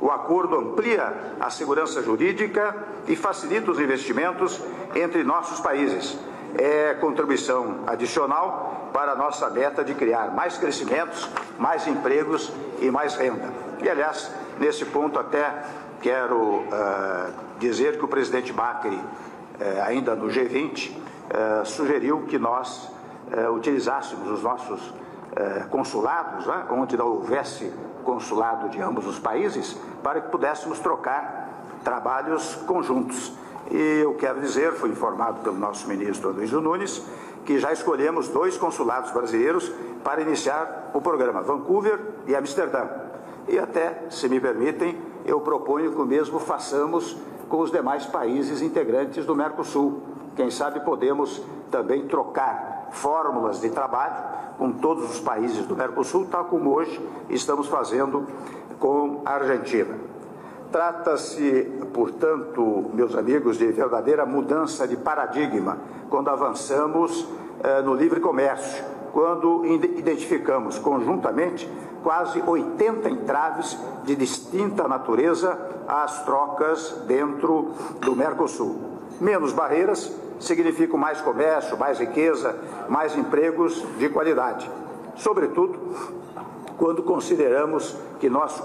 O acordo amplia a segurança jurídica e facilita os investimentos entre nossos países. É contribuição adicional para a nossa meta de criar mais crescimentos, mais empregos e mais renda. E, aliás, nesse ponto até quero uh, dizer que o presidente Macri, uh, ainda no G20, uh, sugeriu que nós utilizássemos os nossos consulados, né, onde não houvesse consulado de ambos os países, para que pudéssemos trocar trabalhos conjuntos. E eu quero dizer, fui informado pelo nosso ministro Luiz Nunes, que já escolhemos dois consulados brasileiros para iniciar o programa, Vancouver e Amsterdã. E até, se me permitem, eu proponho que o mesmo façamos com os demais países integrantes do Mercosul. Quem sabe podemos também trocar fórmulas de trabalho com todos os países do Mercosul, tal como hoje estamos fazendo com a Argentina. Trata-se, portanto, meus amigos, de verdadeira mudança de paradigma quando avançamos eh, no livre comércio, quando identificamos conjuntamente quase 80 entraves de distinta natureza às trocas dentro do Mercosul. Menos barreiras significam mais comércio, mais riqueza, mais empregos de qualidade. Sobretudo, quando consideramos que nosso